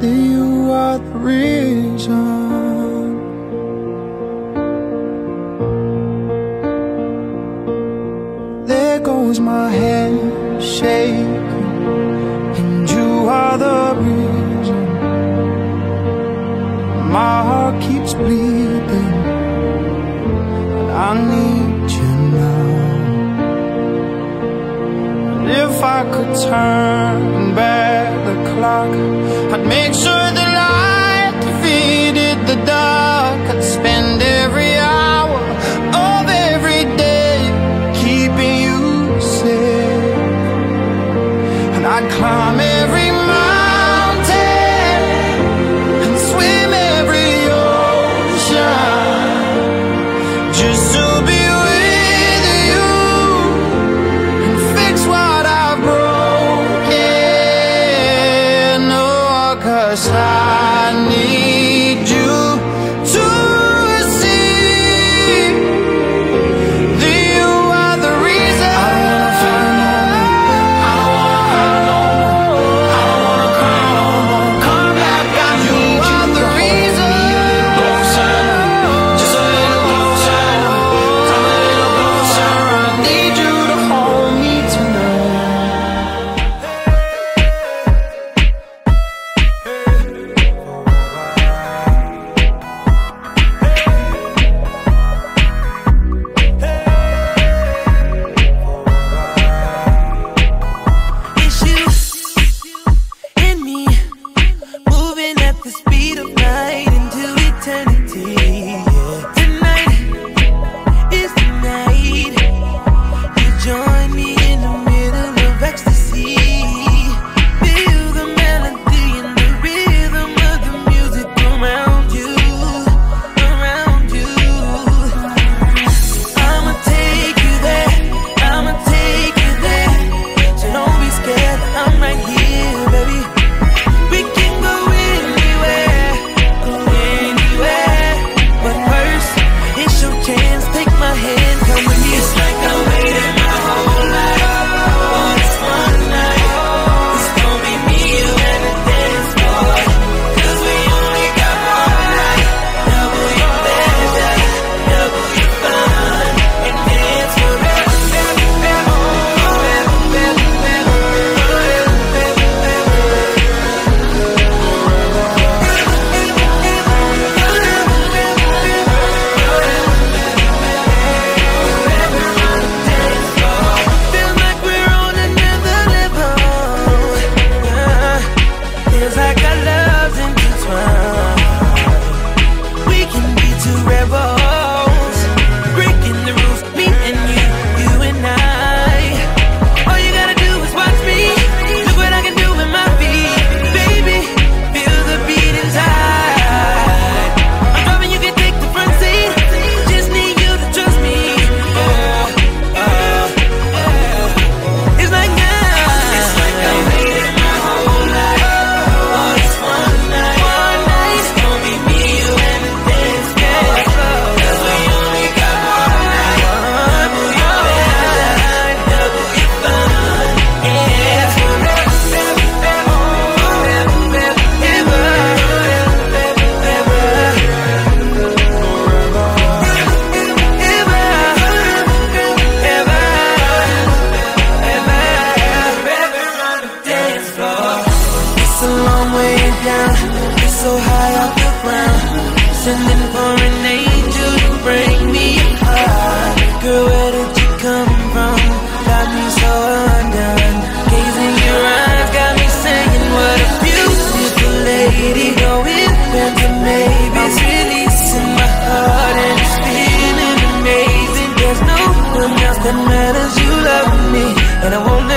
that you are the reason. There goes my hand shaking, and you are the reason. My heart keeps bleeding, and I need you now. And if I could turn back I'd make sure the light defeated the dark. I'd spend every hour of every day keeping you safe. And I'd climb that matters. You love me, and I won't.